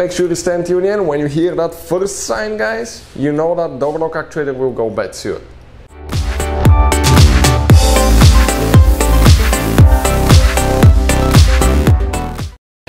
Make sure you stand tuned in. When you hear that first sign, guys, you know that door lock will go bad soon.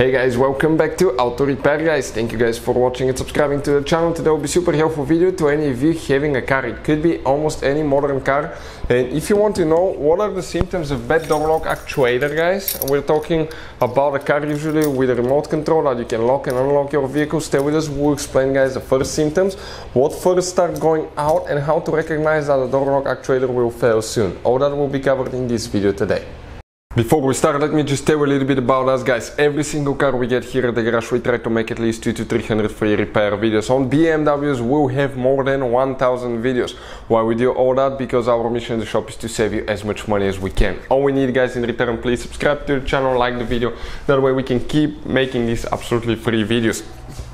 Hey guys, welcome back to Auto Repair guys. Thank you guys for watching and subscribing to the channel. Today will be super helpful video to any of you having a car. It could be almost any modern car. And if you want to know what are the symptoms of bad door lock actuator guys, we're talking about a car usually with a remote control that you can lock and unlock your vehicle. Stay with us, we'll explain guys the first symptoms, what first start going out and how to recognize that the door lock actuator will fail soon. All that will be covered in this video today. Before we start, let me just tell you a little bit about us guys. Every single car we get here at the garage, we try to make at least 2 to 300 free repair videos. On BMWs, we'll have more than 1000 videos. Why we do all that? Because our mission in the shop is to save you as much money as we can. All we need guys in return, please subscribe to the channel, like the video. That way we can keep making these absolutely free videos.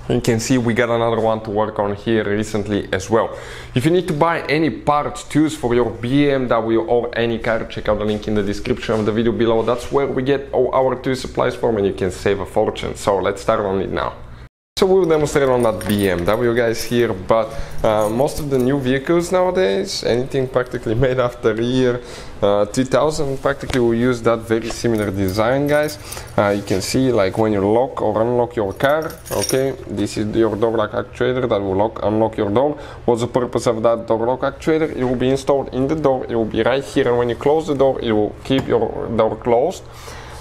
You can see we got another one to work on here recently as well. If you need to buy any parts, tools for your BMW or any car, check out the link in the description of the video below. That's where we get all our tool supplies from and you can save a fortune. So let's start on it now. So we'll demonstrate on that BMW guys here, but uh, most of the new vehicles nowadays, anything practically made after year uh, 2000, practically will use that very similar design guys. Uh, you can see like when you lock or unlock your car, okay, this is your door lock actuator that will lock, unlock your door. What's the purpose of that door lock actuator? It will be installed in the door, it will be right here and when you close the door, it will keep your door closed.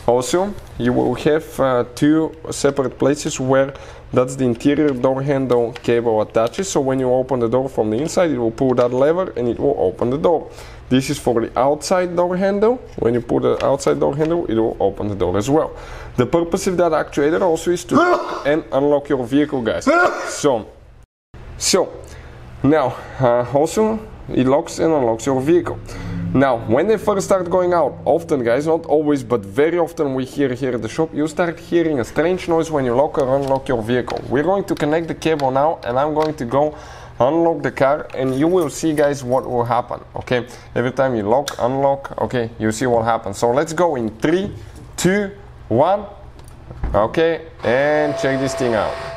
Also, you will have uh, two separate places where that's the interior door handle cable attaches. So when you open the door from the inside, it will pull that lever and it will open the door. This is for the outside door handle. When you pull the outside door handle, it will open the door as well. The purpose of that actuator also is to lock and unlock your vehicle, guys. So, so now uh, also it locks and unlocks your vehicle. Now, when they first start going out, often guys, not always, but very often we hear here at the shop, you start hearing a strange noise when you lock or unlock your vehicle. We're going to connect the cable now and I'm going to go unlock the car and you will see guys what will happen, okay? Every time you lock, unlock, okay, you see what happens. So let's go in three, two, one, okay, and check this thing out.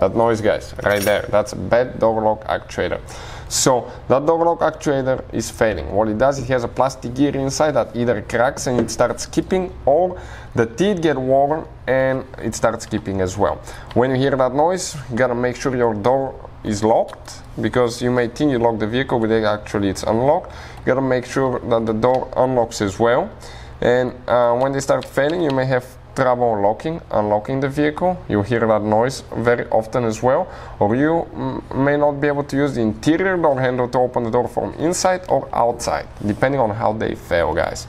That noise guys, right there, that's a bad door lock actuator. So that door lock actuator is failing. What it does, it has a plastic gear inside that either cracks and it starts skipping or the teeth get worn and it starts skipping as well. When you hear that noise, you gotta make sure your door is locked because you may think you lock the vehicle but actually it's unlocked. You gotta make sure that the door unlocks as well. And uh, when they start failing, you may have trouble locking, unlocking the vehicle. You hear that noise very often as well. Or you may not be able to use the interior door handle to open the door from inside or outside, depending on how they fail, guys.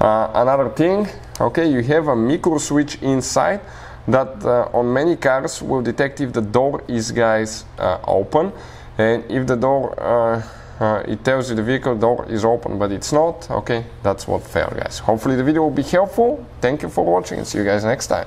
Uh, another thing, okay, you have a micro switch inside that uh, on many cars will detect if the door is, guys, uh, open. And if the door uh, uh, it tells you the vehicle door is open but it's not. Okay that's what failed guys. Hopefully the video will be helpful. Thank you for watching and see you guys next time